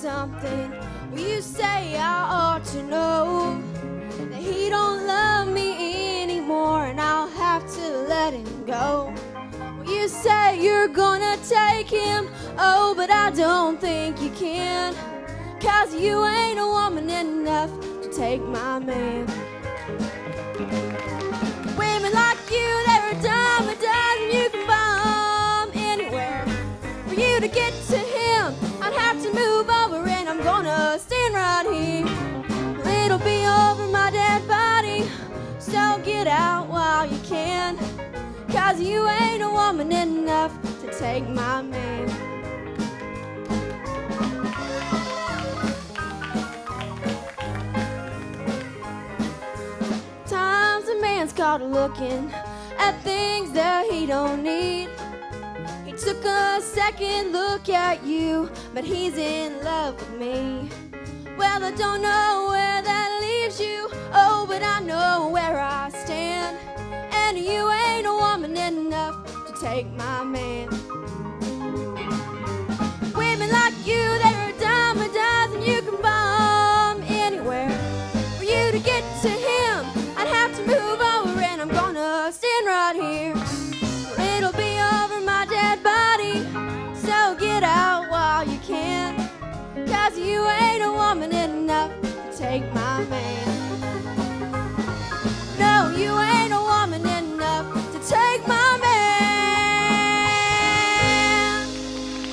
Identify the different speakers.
Speaker 1: something. You say I ought to know that he don't love me anymore, and I'll have to let him go. You say you're gonna take him, oh, but I don't think you can. Cause you ain't a woman enough to take my man. Women like you, a dime a dozen, you can bomb anywhere. For you to get to get out while you can. Cause you ain't a woman enough to take my man. Times a man's caught looking at things that he don't need. He took a second look at you, but he's in love with me. Well, I don't know And you ain't a woman enough to take my man. Women like you they're a dime a dozen, you can bomb anywhere. For you to get to him, I'd have to move over, and I'm gonna stand right here. It'll be over my dead body, so get out while you can. Cause you ain't a woman enough to take my man.